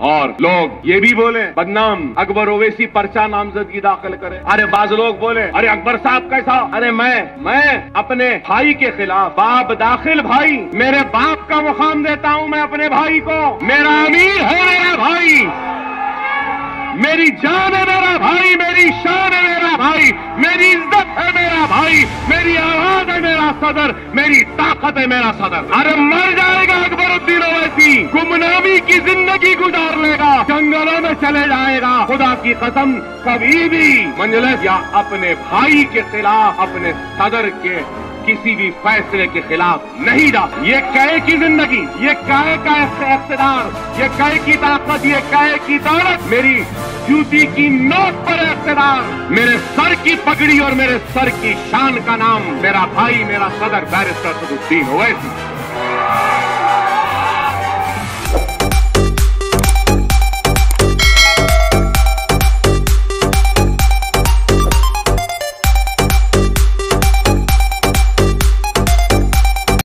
और लोग ये भी बोले, बदनाम अकबर ओवैसी पर्चा नामजदगी दाखिल करे। अरे बाज लोग बोले, अरे अकबर साहब कैसा? अरे मैं मैं अपने भाई के खिलाफ, बाप दाखिल भाई, मेरे बाप का मुकाम देता हूँ मैं अपने भाई को। मेरा अमीर है मेरा भाई। मेरी जान है मेरा भाई, मेरी शान है मेरा भाई, मेरी इज़्ज़त है मेरा भाई, मेरी आवाज़ है मेरा सदर, मेरी ताकत है मेरा सदर। अरे मर जाएगा अकबरुद्दीन ओवैसी। गुमनामी की ज़िंदगी गुजार लेगा, जंगलों में चले जाएगा। खुदा की कसम, कभी भी मंजलस या अपने भाई के खिलाफ, अपने सदर के किसी भी फैसले के खिलाफ नहीं जा। ये कहे की ज़िंदगी, ये कहे का इख्तदार ये कहे की ताकत, ये कहे की दौलत। मेरी जूती की नोट पर इख्तदार मेरे सर की पगड़ी और मेरे सर की शान का नाम मेरा भाई, मेरा सदर बैरिस्टर सदुद्दीन ओवैसी